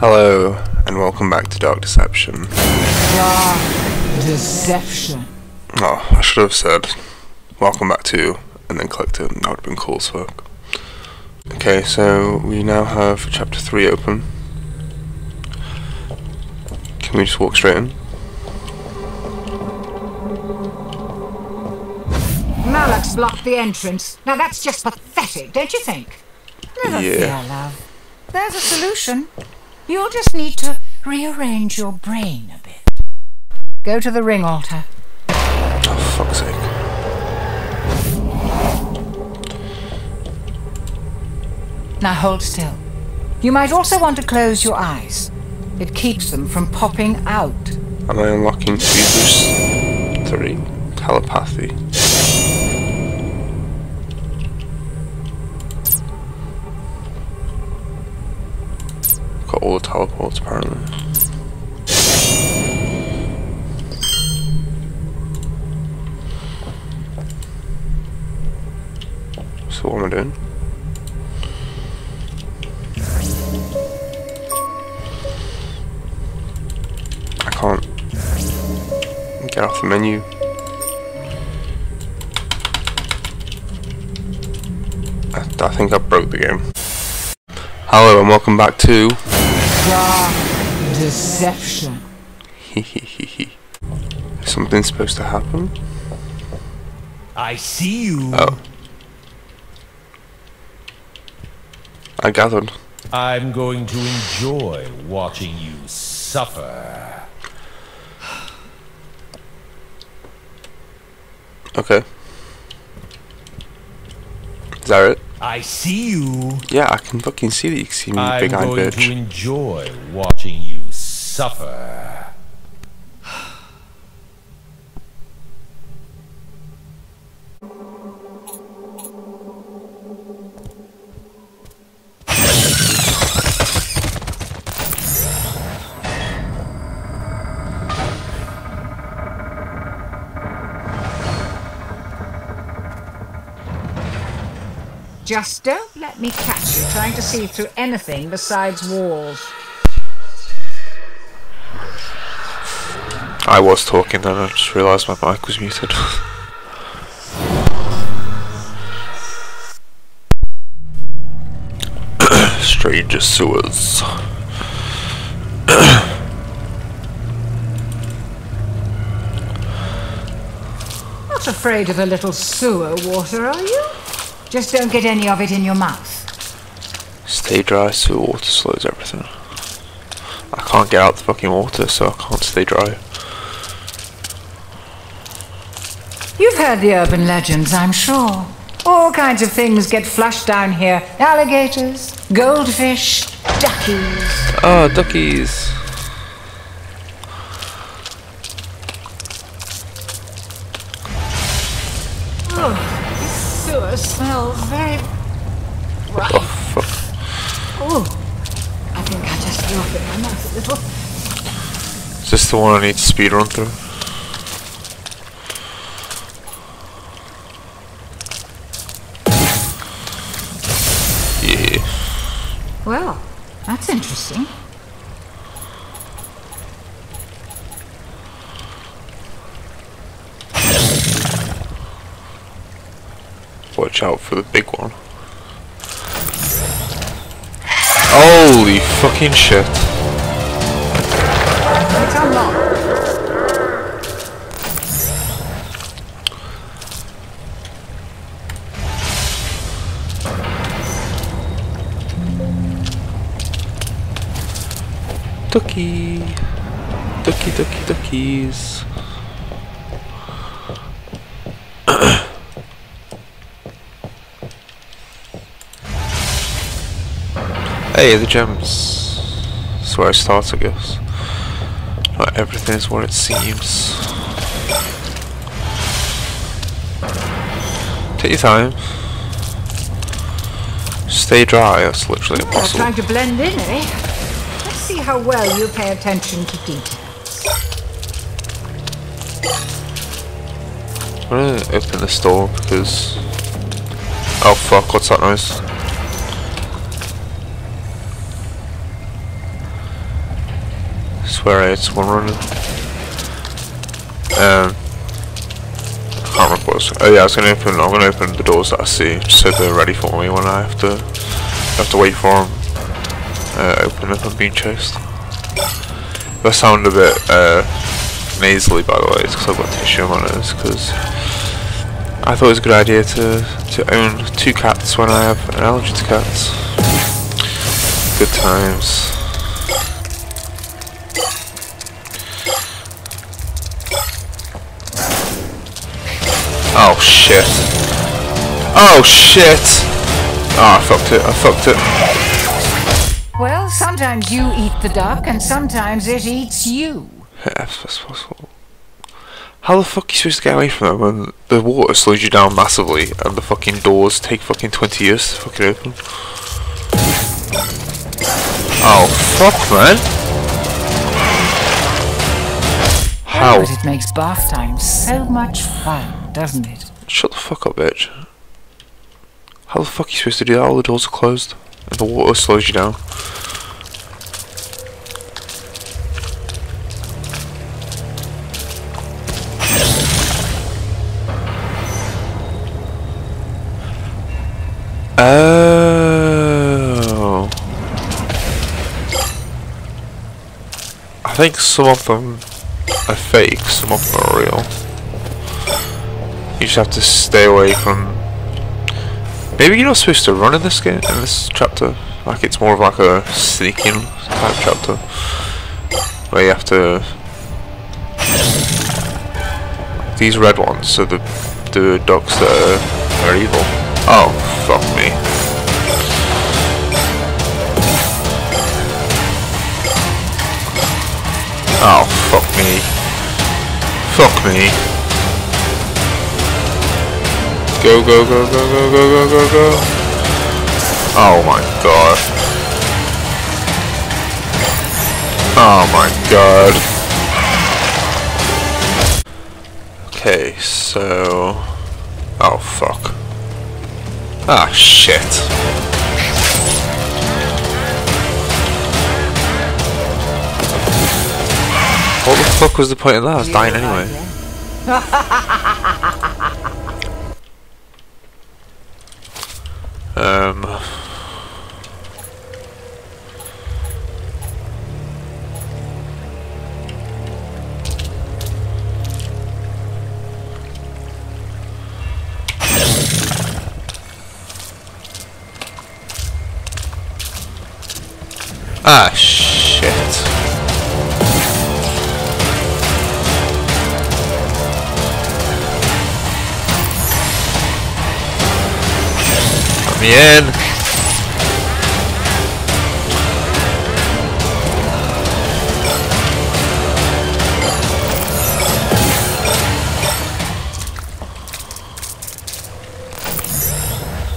Hello, and welcome back to Dark Deception. Dark deception. Oh, I should have said welcome back to, and then clicked it, that would have been cool as fuck. Okay, so we now have chapter 3 open. Can we just walk straight in? Malak's blocked the entrance. Now that's just pathetic, don't you think? Never Yeah. fear, love. There's a solution. You'll just need to rearrange your brain a bit. Go to the ring altar. Oh, fuck's sake. Now hold still. You might also want to close your eyes. It keeps them from popping out. Am I unlocking Tweezer's 3? Telepathy. All the teleports apparently. So what am I doing? I can't get off the menu. I, I think I broke the game. Hello and welcome back to Dark deception. Is something supposed to happen? I see you. Oh. I gathered. I'm going to enjoy watching you suffer. Okay. Is that it? I see you. Yeah, I can fucking see that you can see me, I'm big eyed going to enjoy watching you suffer. Just don't let me catch you trying to see through anything besides walls. I was talking then, I just realised my mic was muted. Stranger sewers. Not afraid of a little sewer water, are you? Just don't get any of it in your mouth. Stay dry so water slows everything. I can't get out the fucking water, so I can't stay dry. You've heard the urban legends, I'm sure. All kinds of things get flushed down here. Alligators, goldfish, duckies. Oh, duckies! The one I need to speed run through? Yeah. Well, that's interesting. Watch out for the big one. Holy fucking shit. Ducky. Ducky, ducky, duckies. hey, the gems. That's where I start, I guess. Not everything is what it seems. Take your time. Stay dry, that's literally You're impossible. trying to blend in, eh? How well you pay attention to details. I'm gonna open this door because. Oh fuck, what's that noise? swear it's one running. Um, I can't remember what. Oh yeah, I was gonna open. I'm gonna open the doors that I see, so they're ready for me when I have to have to wait for them. Uh, open if I'm being chased. If I sound a bit uh, nasally, by the way, it's because I've got tissue on my. Because I thought it was a good idea to to own two cats when I have an allergy to cats. Good times. Oh shit. Oh shit! Oh, I fucked it, I fucked it. Well, sometimes you eat the duck and sometimes it eats you. Yeah, that's possible. How the fuck are you supposed to get away from that when the water slows you down massively and the fucking doors take fucking 20 years to fucking open? Oh, fuck, man. How? But it makes bath time so much fun, doesn't it? Shut the fuck up, bitch. How the fuck are you supposed to do that? All the doors are closed and the water slows you down. Oh. I think some of them are fake, some of them are real. You just have to stay away from. Maybe you're not supposed to run in this game, in this chapter. Like it's more of like a sneaking type chapter, where you have to. These red ones are the the dogs that are, are evil. Oh, fuck me. Oh, fuck me. Fuck me. Go, go, go, go, go, go, go, go, go. Oh my god. Oh my god. Okay, so... Oh fuck. Ah shit. What the fuck was the point of that? I was dying anyway. Um. Ah, me in.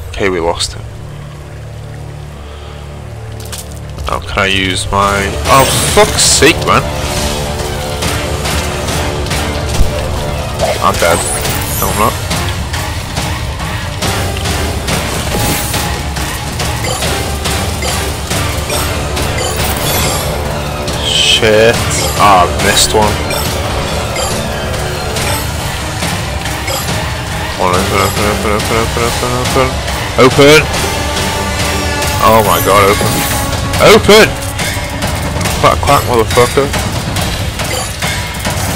Okay, we lost him. Oh, can I use my... Oh, fuck's sake, man. I'm dead. No, I'm not. Shit. Ah, I missed one. One, open, open, open, open, open, open, open. Open! Oh my god, open. Open! Quack, quack, motherfucker.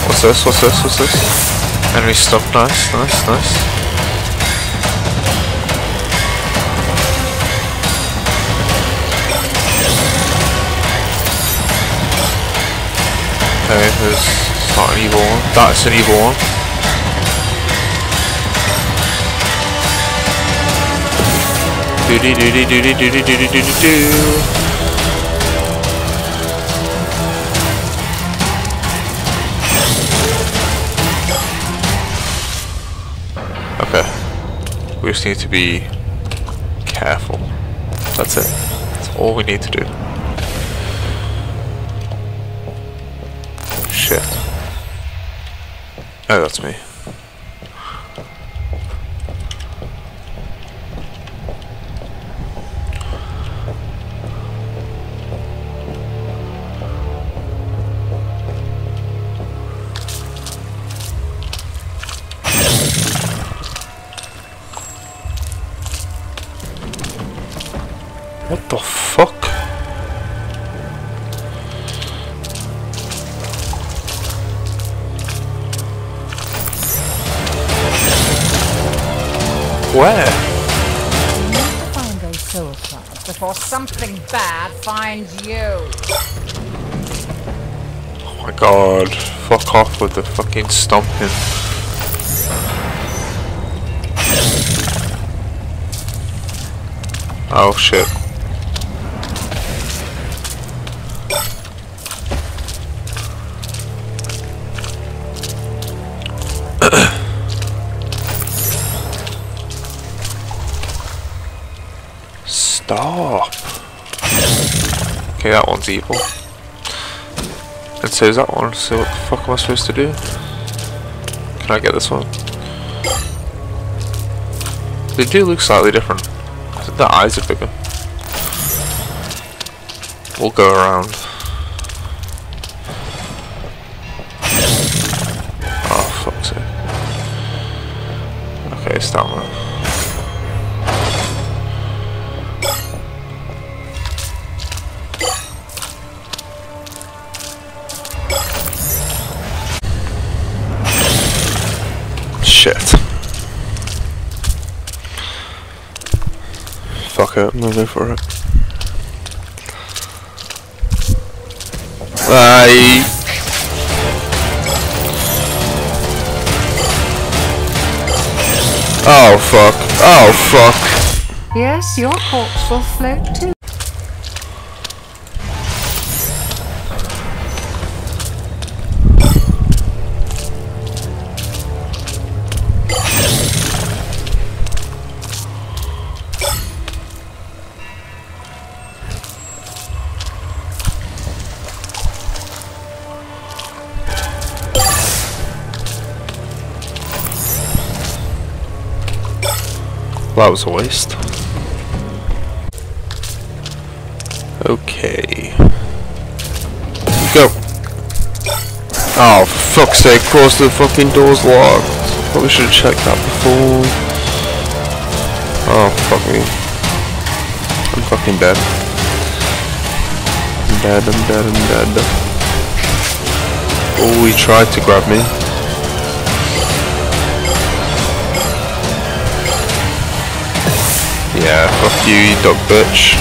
What's this? What's this? What's this? Enemy stuff. Nice, nice, nice. Okay, there's not an evil one. That's an evil one. Doody doody doody doody doody doody doo. Okay. We just need to be careful. That's it. That's all we need to do. Oh, that's me. Where? Find those soul before something bad finds you. Oh my god. Fuck off with the fucking stomping. Oh shit. Stop. Okay, that one's evil. And so is that one, so what the fuck am I supposed to do? Can I get this one? They do look slightly different. I think the eyes are bigger. We'll go around. Oh, fuck's sake. Okay, it's I'm gonna go for it. Bye. Oh fuck. Oh fuck. Yes, your corpse will float too. That was a waste. Okay. Go. Oh, for fuck's sake, course the fucking door's locked. Probably should have checked that before. Oh, fuck me. I'm fucking dead. I'm dead, I'm dead, I'm dead. Oh, he tried to grab me. Yeah, fuck you, you dog bitch.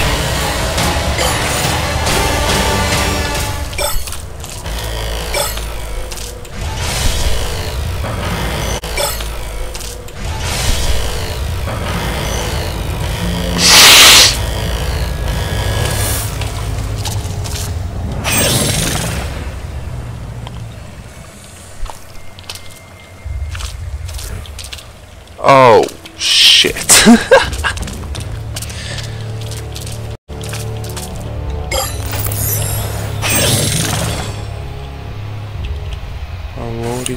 Oh, shit.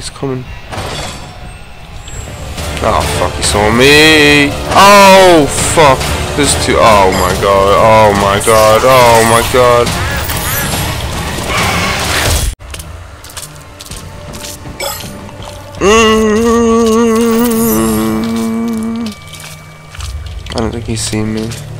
he's coming. Oh fuck, he saw me! Oh fuck! There's two. Oh my god, oh my god, oh my god. Mm. I don't think he's seen me.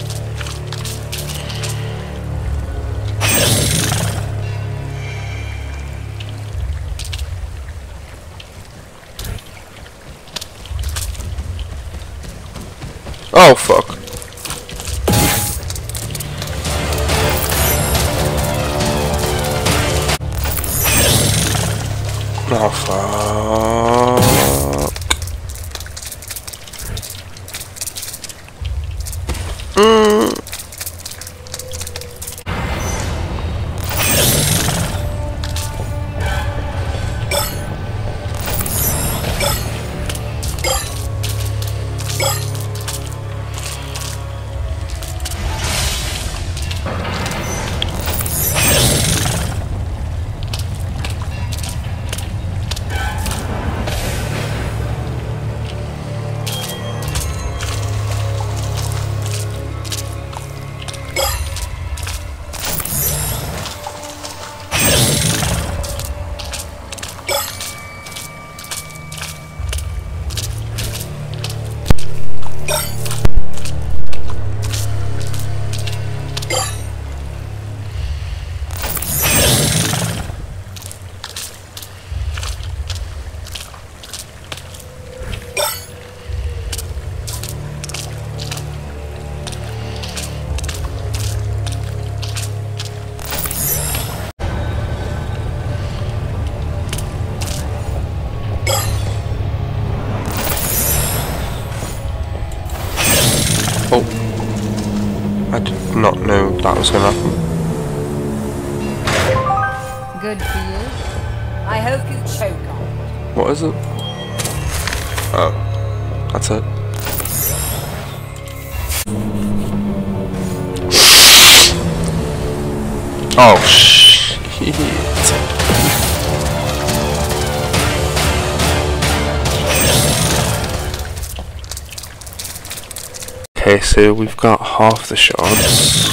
We've got half the shards.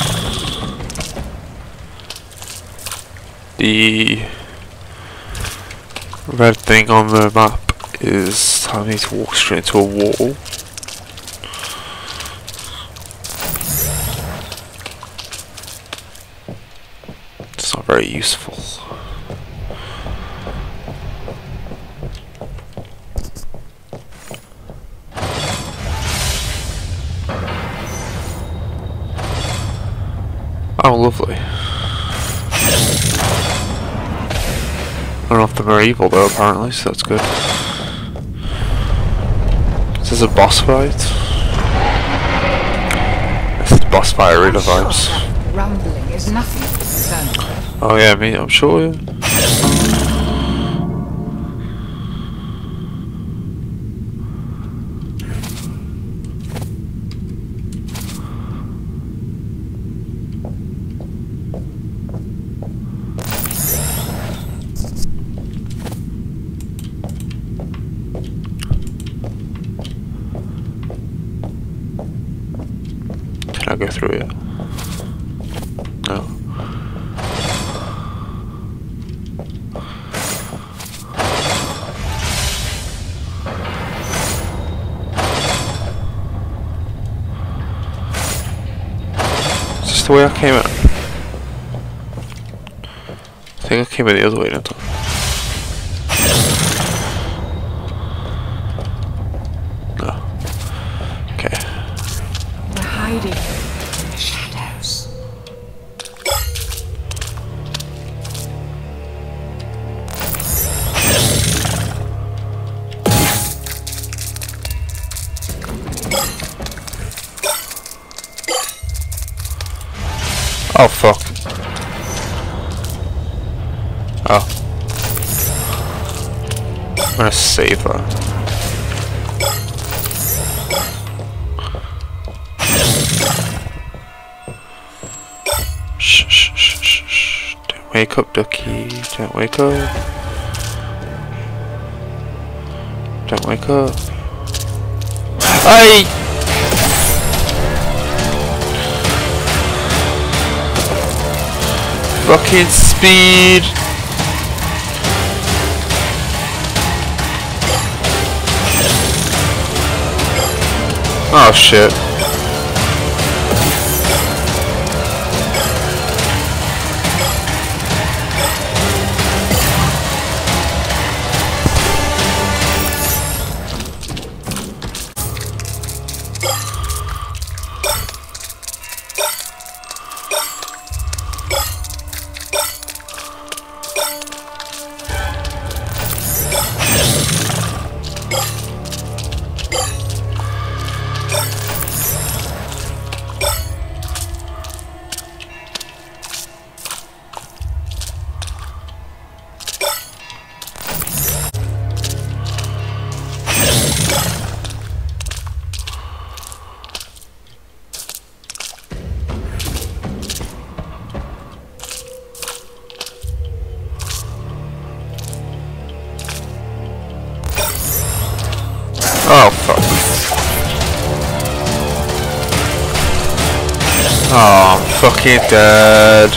The red thing on the map is telling me to walk straight into a wall. It's not very useful. Oh, lovely. I don't know if them are evil though, apparently, so that's good. Is this a boss fight? This is boss fight arena vibes. Rumbling is nothing to concern with. Oh yeah, me, I'm sure. yeah. The way I came out. I think I came in the other way, didn't? Up, ducky. Don't wake up. Don't wake up. Hey! Rocket speed! Oh shit. Fucking dead.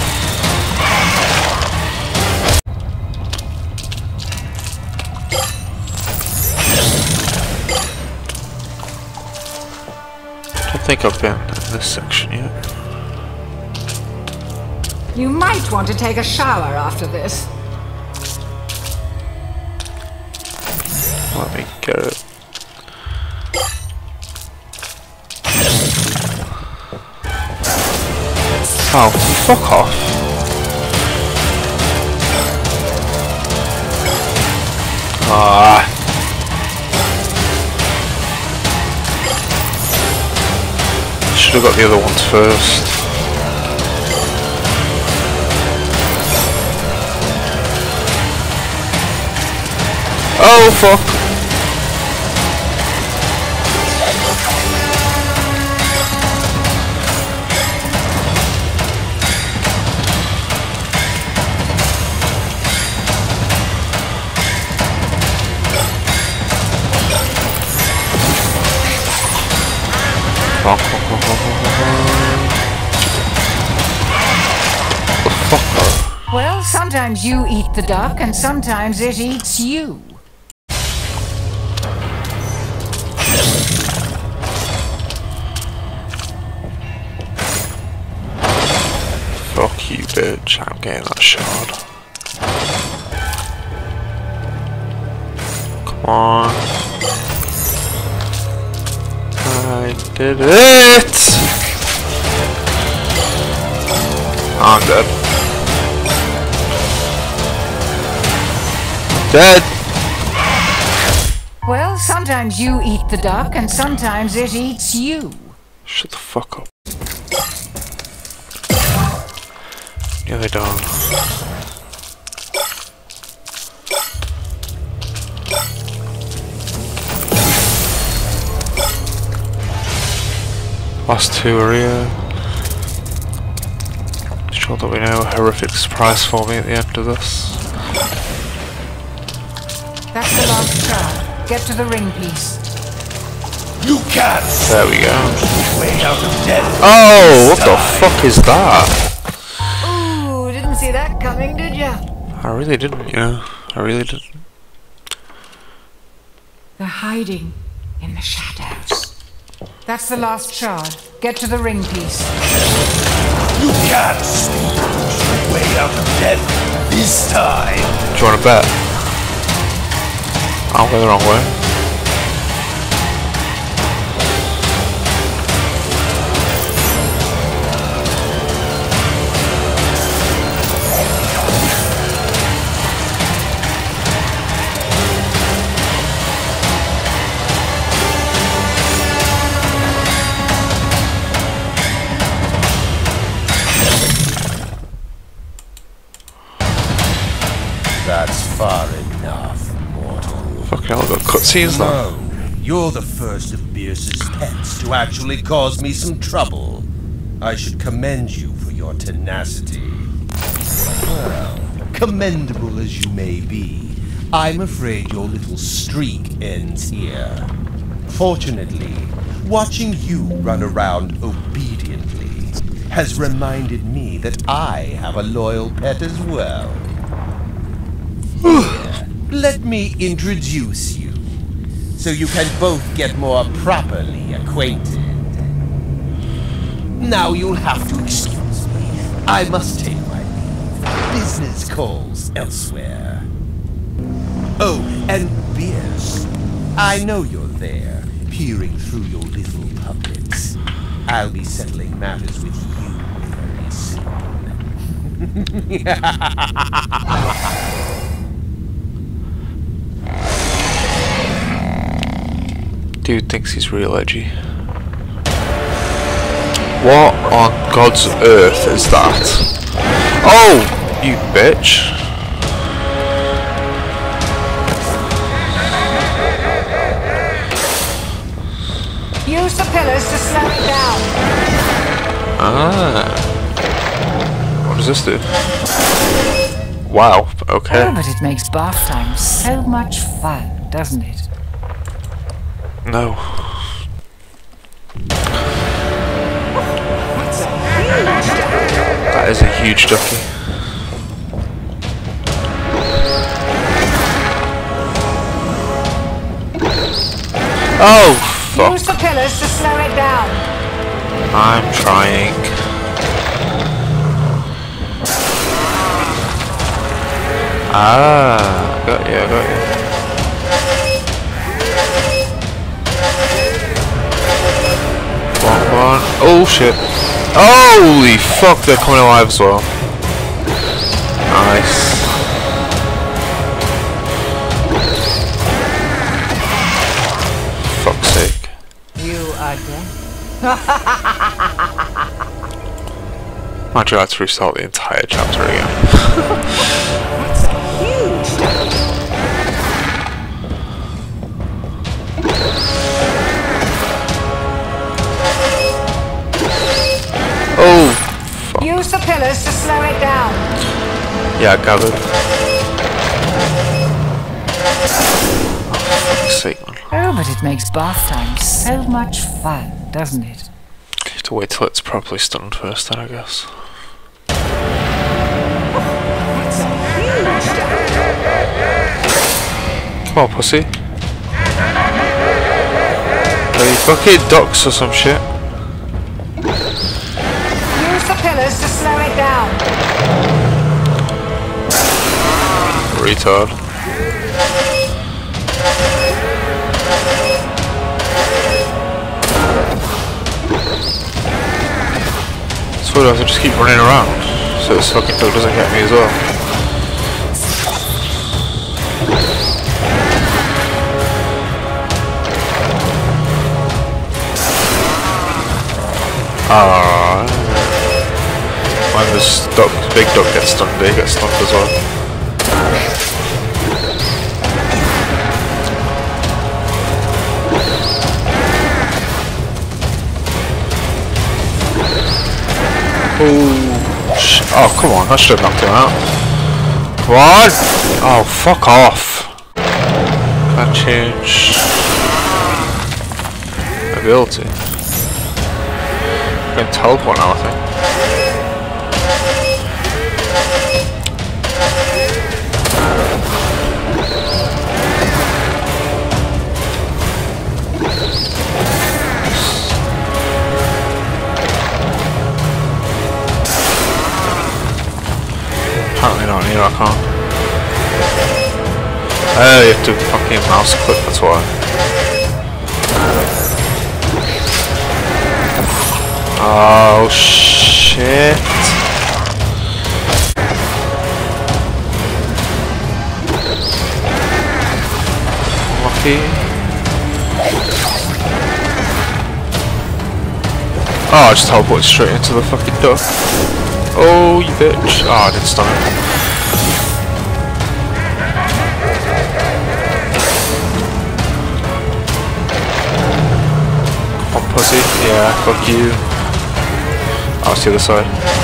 I don't think I've been in this section yet. You might want to take a shower after this. Wow, fuck off. Ah. Should have got the other ones first. Oh fuck! Sometimes you eat the duck and sometimes it eats you. Fuck you, bitch. I'm getting that shard. Come on. I did it! I'm dead. Dead! Well, sometimes you eat the duck and sometimes it eats you. Shut the fuck up. The other dog. Lost Last two are here. Sure that we know a horrific surprise for me at the end of this. Get to the ring piece. You can't There we go. out of death. Oh, what the fuck is that? Ooh, didn't see that coming, did ya? I really didn't, you know. I really didn't. They're hiding in the shadows. That's the last shard. Get to the ring piece. You can't sneak your way out of death this time. Do you want to bet? I'll go the wrong got cutscenes now. No, you're the first of Bierce's pets to actually cause me some trouble. I should commend you for your tenacity. Well, commendable as you may be, I'm afraid your little streak ends here. Fortunately, watching you run around obediently has reminded me that I have a loyal pet as well. Let me introduce you, so you can both get more properly acquainted. Now you'll have to excuse me. I must take my leave. Business calls elsewhere. Oh, and Bierce, I know you're there, peering through your little puppets. I'll be settling matters with you very soon. Dude thinks he's real edgy. What on God's earth is that? Oh, you bitch. Use the pillars to slow it down. Ah. What does this do? Wow, okay. Oh, but it makes bath time so much fun, doesn't it? No. That is a huge ducky. Oh, fuck. Use the pillars to slow it down. I'm trying. Ah, got you, got you. On. Oh shit. Holy fuck, they're coming alive as well. Nice. Fuck's sake. You are dead. Imagine I had to restart the entire chapter again. Yeah, I gathered. Oh, fuck's sake, man. Oh, but it makes bath time so much fun, doesn't it? You have to wait till it's properly stunned first then, I guess. Come on, pussy. Bloody fucking ducks or some shit. Retard. So I have just keep running around so this fucking dog doesn't get me as well. Ah, this dog, big dog gets stunned, they get stunned as well. Oh, oh, come on, I should have knocked him out. On! Oh, fuck off. Can't change ability. I can teleport now, I think. Here, I can't. Oh, you have to fucking mouse click, that's why. Oh shit. Lucky. Oh, I just teleported straight into the fucking duck. Oh, you bitch. Oh, I didn't stun it. On, pussy. Yeah, fuck you. I'll see the side.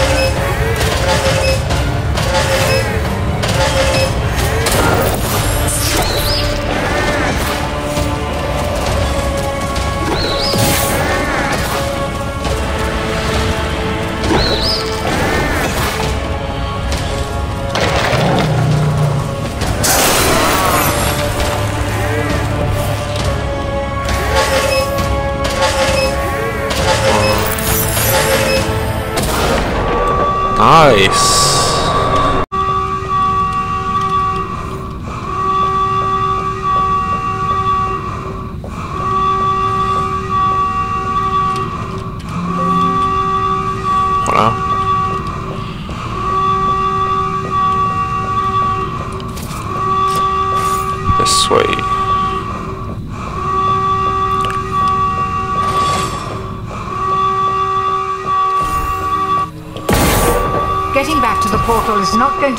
Nice.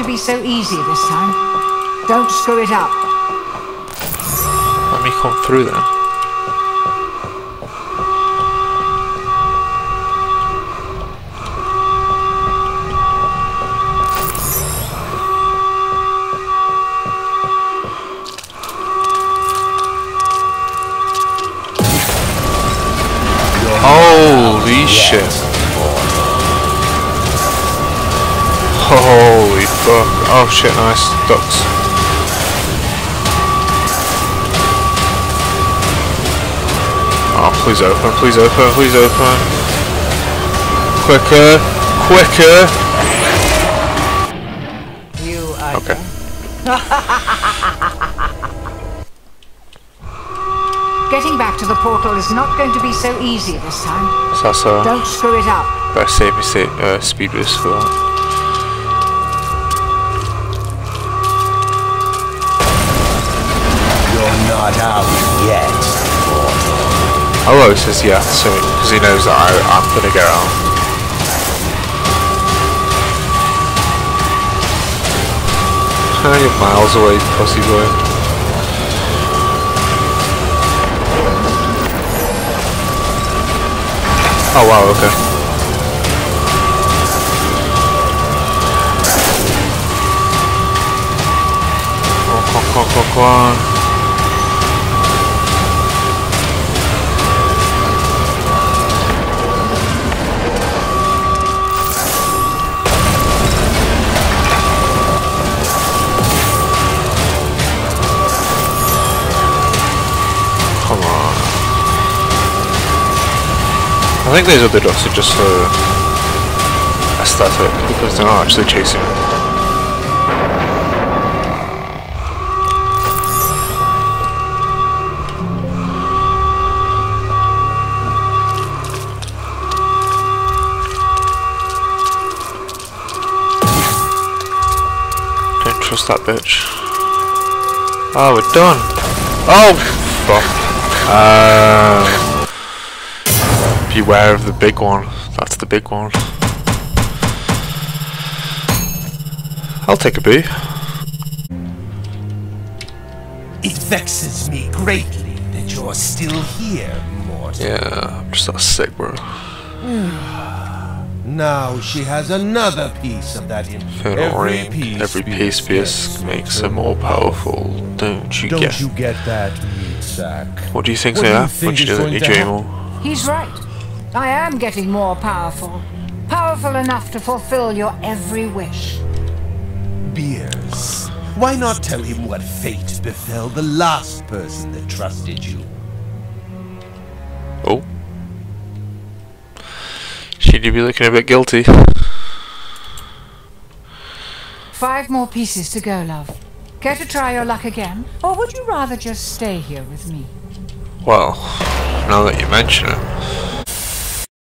Be so easy this time. Don't screw it up. Let me come through then. Holy shit. Holy Oh shit, nice. Ducks. Oh, please open, please open, please open. Quicker, quicker. You are Okay. Getting back to the portal is not going to be so easy this time. So that's Don't screw it up. better save me uh, speed boost for that. Oh, Oro says yeah soon, because he knows that I, I'm going to get out. You're miles away, pussy boy? Oh wow, okay. Quack, quack, quack, quack. I think these other dots are just for aesthetic because they're not actually chasing me. Don't trust that bitch. Oh, we're done. Oh, fuck. Uh, beware of the big one. That's the big one. I'll take a bee. It vexes me greatly that you're still here, Morty. Yeah, I'm just that sick, bro. Now she has another piece of that infernal Infernal ring. Every piece piece makes her more powerful. Don't you Don't get? you get that, meat sack? What do you think, What do you Sarah? think What you is do going you to dream? He's right. I am getting more powerful. Powerful enough to fulfill your every wish. Bierce. Why not tell him what fate befell the last person that trusted you? Oh. She'd be looking a bit guilty. Five more pieces to go, love. Care to try your luck again? Or would you rather just stay here with me? Well, now that you mention it.